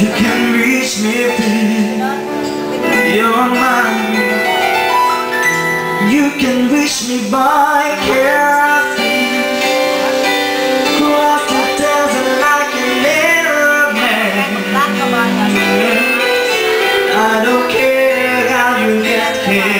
You can reach me with your mind. You can reach me by carefree Cross the desert like an Arab man. I don't care how you get here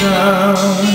down.